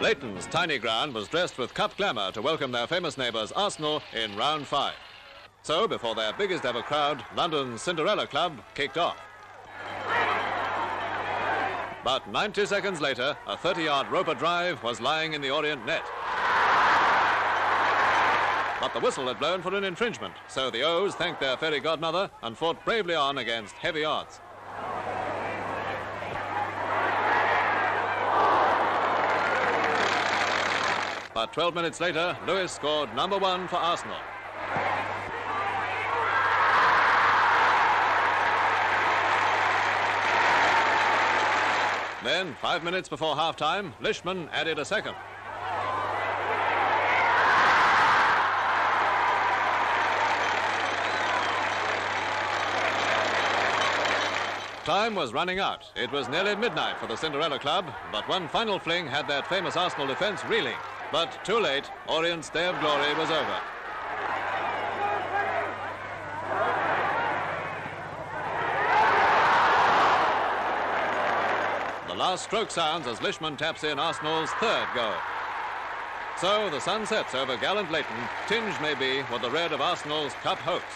Leyton's tiny ground was dressed with cup glamour to welcome their famous neighbours Arsenal in round five. So, before their biggest ever crowd, London's Cinderella Club kicked off. But 90 seconds later, a 30-yard Roper drive was lying in the Orient net. But the whistle had blown for an infringement, so the O's thanked their fairy godmother and fought bravely on against heavy odds. But 12 minutes later, Lewis scored number one for Arsenal. Then, five minutes before half-time, Lishman added a second. Time was running out. It was nearly midnight for the Cinderella Club, but one final fling had that famous Arsenal defence reeling. But too late, Orient's day of glory was over. The last stroke sounds as Lishman taps in Arsenal's third goal. So the sun sets over gallant Leyton, tinged maybe with the red of Arsenal's cup hopes.